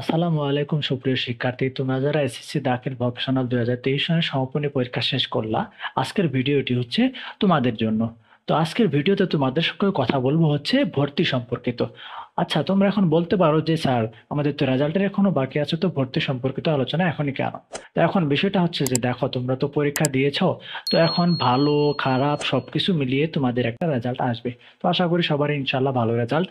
আসসালামু আলাইকুম, সুপ্রিয় শিক্ষার্থী। তোমরা যারা এসএসসি দাখিল ভকেশনাল দুই হাজার তেইশ সনের সমাপনী পরীক্ষা শেষ করলা, আজকের ভিডিওটি হচ্ছে তোমাদের জন্য। তো আজকের ভিডিওতে তোমাদের সঙ্গে কথা বলব হচ্ছে ভর্তি সম্পর্কিত। আচ্ছা তোমরা এখন বলতে পারো যে, স্যার, আমাদের তো রেজাল্টের এখনও বাকি আছে, তো ভর্তি সম্পর্কিত আলোচনা এখনই কেন? তো এখন বিষয়টা হচ্ছে যে, দেখো, তোমরা তো পরীক্ষা দিয়েছ, তো এখন ভালো, খারাপ সবকিছু মিলিয়ে তোমাদের একটা রেজাল্ট আসবে। তো আশা করি সবারই ইনশাল্লাহ ভালো রেজাল্ট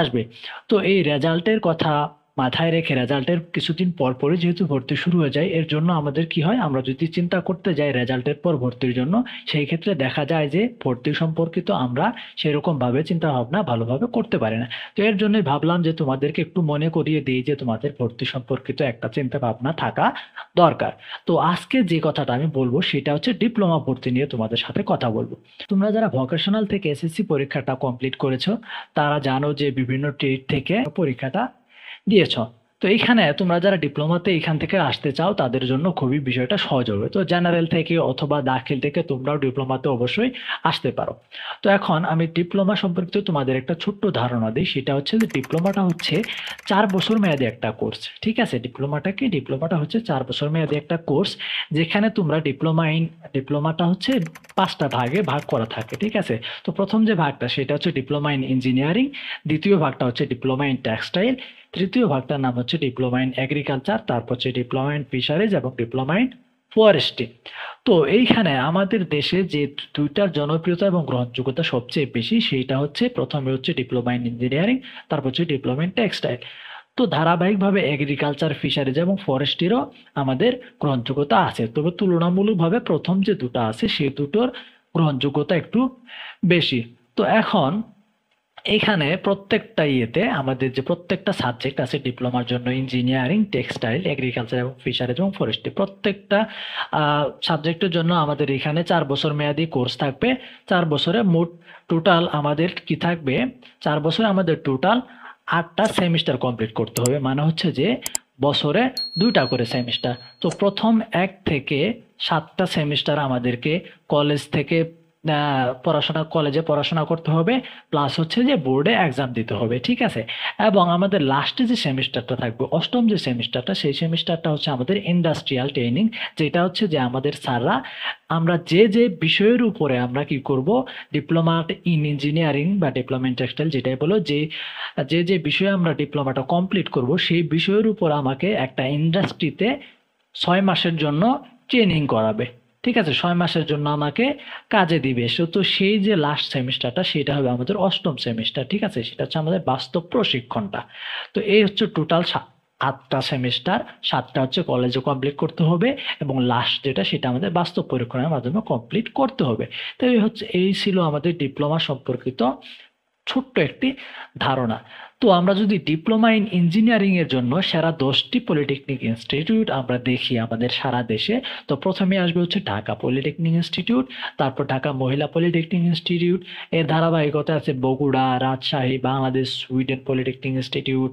আসবে। তো এই রেজাল্টের কথা মাথায় রেখে রেজাল্টের কিছুদিন পর পরই যেহেতু ভর্তি শুরু হয়ে যায়, এর জন্য আমাদের কি হয়, আমরা যদি চিন্তা করতে যাই রেজাল্টের পর ভর্তির জন্য, সেই ক্ষেত্রে দেখা যায় যে ভর্তি সম্পর্কিত আমরা সেরকম ভাবে চিন্তা ভাবনা ভালোভাবে করতে পারি না। তো এর জন্যই ভাবলাম যে তোমাদেরকে একটু মনে করিয়ে দিই যে তোমাদের ভর্তি সম্পর্কিত একটা চিন্তা ভাবনা থাকা দরকার। তো আজকে যে কথাটা আমি বলব, সেটা হচ্ছে ডিপ্লোমা ভর্তি নিয়ে তোমাদের সাথে কথা বলব। তোমরা যারা ভোকেশনাল থেকে এসএসসি পরীক্ষাটা কমপ্লিট করেছ, তারা জানো যে বিভিন্ন ট্রেড থেকে পরীক্ষাটা দিয়েছ। তো এইখানে তোমরা যারা ডিপ্লোমাতে এখান থেকে আসতে চাও, তাদের জন্য খুবই বিষয়টা সহজ হবে। তো জেনারেল থেকে অথবা দাখিল থেকে তোমরাও ডিপ্লোমাতে অবশ্যই আসতে পারো। তো এখন আমি ডিপ্লোমা সম্পর্কিত তোমাদের একটা ছোট্ট ধারণা দিই। সেটা হচ্ছে যে ডিপ্লোমাটা হচ্ছে চার বছর মেয়াদি একটা কোর্স। ঠিক আছে? ডিপ্লোমাটা কি ডিপ্লোমাটা হচ্ছে চার বছর মেয়াদি একটা কোর্স, যেখানে তোমরা ডিপ্লোমা ইন, ডিপ্লোমাটা হচ্ছে পাঁচটা ভাগে ভাগ করা থাকে। ঠিক আছে? তো প্রথম যে ভাগটা, সেটা হচ্ছে ডিপ্লোমা ইন ইঞ্জিনিয়ারিং দ্বিতীয় ভাগটা হচ্ছে ডিপ্লোমা ইন টেক্সটাইল তৃতীয় ভাগটার নাম হচ্ছে ডিপ্লোমা ইন এগ্রিকালচার তারপর হচ্ছে ডিপ্লোমা ইন ফিশারিজ এবং ডিপ্লোমা ইন ফরেস্ট্রি তো এইখানে আমাদের দেশে যে দুইটার জনপ্রিয়তা এবং গ্রহণযোগ্যতা সবচেয়ে বেশি, সেইটা হচ্ছে প্রথমে হচ্ছে ডিপ্লোমা ইন ইঞ্জিনিয়ারিং তারপর হচ্ছে ডিপ্লোমা ইন টেক্সটাইল তো ধারাবাহিকভাবে এগ্রিকালচার ফিশারিজ এবং ফরেস্ট্রিরও আমাদের গ্রহণযোগ্যতা আছে। তবে তুলনামূলকভাবে প্রথম যে দুটো আছে সেই দুটোর গ্রহণযোগ্যতা একটু বেশি। তো এখন এখানে প্রত্যেকটা ইয়েতে আমাদের যে প্রত্যেকটা সাবজেক্ট আছে ডিপ্লোমার জন্য ইঞ্জিনিয়ারিং টেক্সটাইল এগ্রিকালচার এবং ফিশারিজ এবং ফরেস্ট্রি প্রত্যেকটা সাবজেক্টের জন্য আমাদের এখানে চার বছর মেয়াদি কোর্স থাকবে। চার বছরে মোট টোটাল আমাদের কি থাকবে? চার বছরে আমাদের টোটাল আটটা সেমিস্টার কমপ্লিট করতে হবে। মানে হচ্ছে যে বছরে দুইটা করে সেমিস্টার তো প্রথম এক থেকে সাতটা সেমিস্টার আমাদেরকে কলেজ থেকে পড়াশোনা কলেজে পড়াশোনা করতে হবে প্লাস হচ্ছে যে বোর্ডে এক্সাম দিতে হবে, ঠিক আছে? এবং আমাদের লাস্টে যে সেমিস্টারটা থাকবে, অষ্টম যে সেমিস্টারটা সেই সেমিস্টারটা হচ্ছে আমাদের ইন্ডাস্ট্রিয়াল ট্রেনিং যেটা হচ্ছে যে আমাদের স্যাররা, আমরা যে যে বিষয়ের উপরে আমরা কি করব ডিপ্লোমা ইন ইঞ্জিনিয়ারিং বা ডিপ্লোমা ইন টেক্সটাইল যেটাই বলো, যে যে যে বিষয়ে আমরা ডিপ্লোমাটা কমপ্লিট করব, সেই বিষয়ের উপর আমাকে একটা ইন্ডাস্ট্রিতে ছয় মাসের জন্য ট্রেনিং করাবে। ঠিক আছে, ছয় মাসের জন্য আমাকে কাজে দিবে। তো সেই যে লাস্ট সেমিস্টারটা সেটা হবে আমাদের অষ্টম সেমিস্টার ঠিক আছে? সেটা হচ্ছে আমাদের বাস্তব প্রশিক্ষণটা। তো এই হচ্ছে টোটাল আটটা সেমিস্টার সাতটা হচ্ছে কলেজে কমপ্লিট করতে হবে এবং লাস্ট যেটা, সেটা আমাদের বাস্তব পরীক্ষণের মাধ্যমে কমপ্লিট করতে হবে। তো এই হচ্ছে, এই ছিল আমাদের ডিপ্লোমা সম্পর্কিত ছোট্ট একটি ধারণা। তো আমরা যদি ডিপ্লোমা ইন ইঞ্জিনিয়ারিং এর জন্য সেরা দশটি পলিটেকনিক ইনস্টিটিউট আমরা দেখি আমাদের সারা দেশে, তো প্রথমে আসবে হচ্ছে ঢাকা পলিটেকনিক ইনস্টিটিউট, তারপর ঢাকা মহিলা পলিটেকনিক ইনস্টিটিউট, এর ধারাবাহিকতা আছে Bogura, Rajshahi, Bangladesh, Sweden polytechnic institute,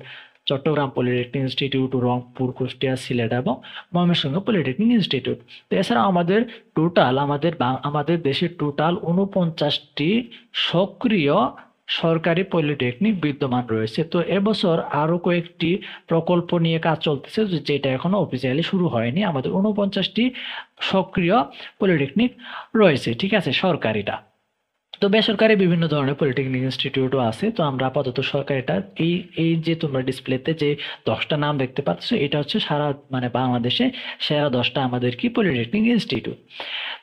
Chittagong polytechnic institute, Rangpur, Kushtia, Sylhet এবং ময়মনসিংহ পলিটেকনিক ইনস্টিটিউট। তো এছাড়া আমাদের টোটাল আমাদের আমাদের দেশে টোটাল উনপঞ্চাশটি সক্রিয় সরকারি পলিটেকনিক বিদ্যমান রয়েছে। তো এবছর আরও কয়েকটি প্রকল্প নিয়ে কাজ চলতেছে যেটা এখনও অফিসিয়ালি শুরু হয়নি। আমাদের উনপঞ্চাশটি সক্রিয় পলিটেকনিক রয়েছে, ঠিক আছে, সরকারিটা। তো বেসরকারি বিভিন্ন ধরনের পলিটেকনিক ইনস্টিটিউটও আছে। তো আমরা আপাতত সরকারিটা, এই এই যে তোমরা ডিসপ্লেতে যে দশটা নাম দেখতে পাচ্ছ, এটা হচ্ছে সারা মানে বাংলাদেশে সেরা দশটা আমাদের কি পলিটেকনিক ইনস্টিটিউট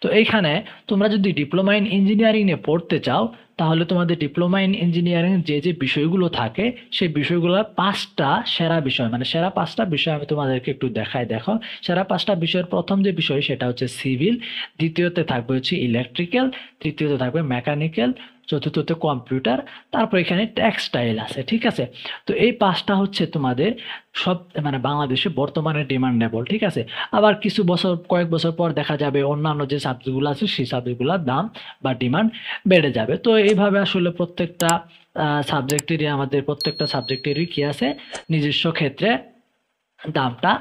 তো এইখানে তোমরা যদি ডিপ্লোমা ইন ইঞ্জিনিয়ারিং নিয়ে পড়তে চাও তাহলে তোমাদের ডিপ্লোমা ইন ইঞ্জিনিয়ারিং যে যে বিষয়গুলো থাকে, সেই বিষয়গুলোর পাঁচটা সেরা বিষয় মানে সেরা পাঁচটা বিষয় আমি তোমাদেরকে একটু দেখাই, দেখো। সেরা পাঁচটা বিষয়ের প্রথম যে বিষয়, সেটা হচ্ছে সিভিল দ্বিতীয়তে থাকবে হচ্ছে ইলেকট্রিক্যাল তৃতীয়তে থাকবে মেকানিক্যাল চতুর্থতে কম্পিউটার, তারপর এখানে টেক্সটাইল আছে, ঠিক আছে? তো এই পাঁচটা হচ্ছে তোমাদের সব মানে বাংলাদেশে বর্তমানে ডিমান্ডেবল ঠিক আছে? আবার কিছু বছর, কয়েক বছর পর দেখা যাবে অন্যান্য যে সাবজেক্টগুলো আছে, সেই সাবজেক্টগুলোর দাম বা ডিমান্ড বেড়ে যাবে। তো এইভাবে আসলে প্রত্যেকটা সাবজেক্টেরই আমাদের প্রত্যেকটা সাবজেক্টেরই কি আছে? নিজস্ব ক্ষেত্রে দামটা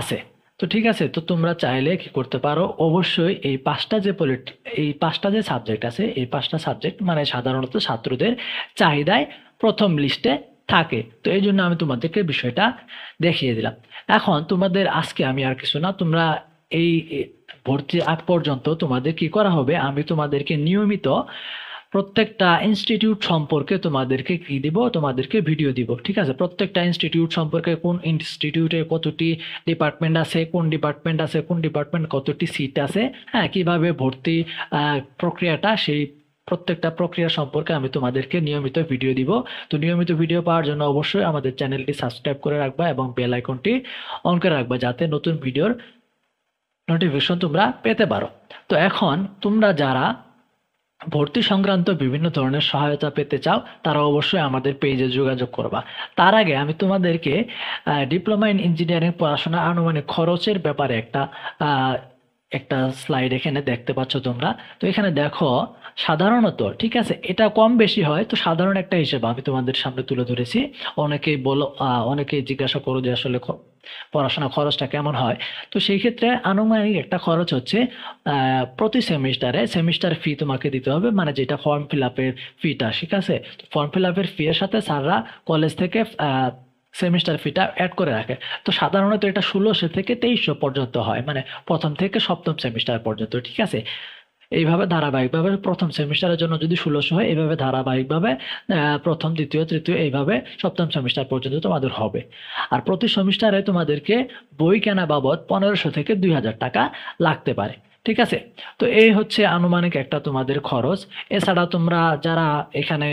আছে। তো ঠিক আছে, তো তোমরা চাইলে কি করতে পারো, অবশ্যই এই পাঁচটা যে পলিট, এই পাঁচটা যে সাবজেক্ট আছে, এই পাঁচটা সাবজেক্ট মানে সাধারণত ছাত্রদের চাহিদায় প্রথম লিস্টে থাকে। তো এই জন্য আমি তোমাদেরকে বিষয়টা দেখিয়ে দিলাম। এখন তোমাদের আজকে আমি আর কিছু না, তোমরা এই ভর্তি আগ পর্যন্ত তোমাদের কি করা হবে, আমি তোমাদেরকে নিয়মিত প্রত্যেকটা ইনস্টিটিউট সম্পর্কে তোমাদেরকে কি দিব? তোমাদেরকে ভিডিও দিব, ঠিক আছে? প্রত্যেকটা ইনস্টিটিউট সম্পর্কে কোন ইনস্টিটিউটে কতটি ডিপার্টমেন্ট আছে, কোন ডিপার্টমেন্ট আছে, কোন ডিপার্টমেন্ট কতটি সিট আছে হ্যাঁ কীভাবে ভর্তি প্রক্রিয়াটা, সেই প্রত্যেকটা প্রক্রিয়া সম্পর্কে আমি তোমাদেরকে নিয়মিত ভিডিও দিব। তো নিয়মিত ভিডিও পাওয়ার জন্য অবশ্যই আমাদের চ্যানেলটি সাবস্ক্রাইব করে রাখবা এবং বেল আইকনটি অন করে রাখবা যাতে নতুন ভিডিওর নোটিফিকেশন তোমরা পেতে পারো। তো এখন তোমরা যারা ভর্তি সংক্রান্ত বিভিন্ন ধরনের সহায়তা পেতে চাও, তারা অবশ্যই আমাদের পেজে যোগাযোগ করবা। তার আগে আমি তোমাদেরকে ডিপ্লোমা ইন ইঞ্জিনিয়ারিং পড়াশোনা আনুমানিক খরচের ব্যাপারে একটা একটা স্লাইড এখানে দেখতে পাচ্ছ তোমরা। তো এখানে দেখো সাধারণত ঠিক আছে? এটা কম বেশি হয় তো সাধারণ একটা হিসেব আমি তোমাদের সামনে তুলে ধরেছি। অনেকেই বলো আহ, অনেকেই জিজ্ঞাসা করো যে আসলে পড়াশোনা খরচটা কেমন হয়? তো সেই ক্ষেত্রে আনুমানিক একটা খরচ হচ্ছে প্রতি সেমিস্টারে সেমিস্টার ফি তোমাকে দিতে হবে মানে যেটা ফর্ম ফিল আপের ফিটা ঠিক আছে? ফর্ম ফিল আপের ফি এর সাথে স্যাররা কলেজ থেকে সেমিস্টার ফিটা অ্যাড করে রাখে। তো সাধারণত এটা ষোলোশো থেকে তেইশশো পর্যন্ত হয় মানে প্রথম থেকে সপ্তম সেমিস্টার পর্যন্ত ঠিক আছে? এইভাবে ধারাবাহিকভাবে প্রথম সেমিস্টারের জন্য যদি ষোলোশো হয়, এইভাবে ধারাবাহিকভাবে প্রথম, দ্বিতীয়, তৃতীয় এইভাবে সপ্তম সেমিস্টার পর্যন্ত তোমাদের হবে। আর প্রতি সেমিস্টারে তোমাদেরকে বই কেনা বাবদ পনেরোশো থেকে দুই হাজার টাকা লাগতে পারে। ঠিক আছে? তো এই হচ্ছে আনুমানিক একটা তোমাদের খরচ। এছাড়া তোমরা যারা এখানে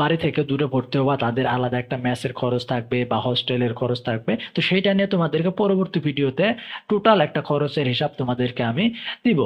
বাড়ি থেকে দূরে ভর্তি হবা তাদের আলাদা একটা ম্যাচের খরচ থাকবে বা হস্টেলের খরচ থাকবে। তো সেইটা নিয়ে তোমাদেরকে পরবর্তী ভিডিওতে টোটাল একটা খরচের হিসাব তোমাদেরকে আমি দিব।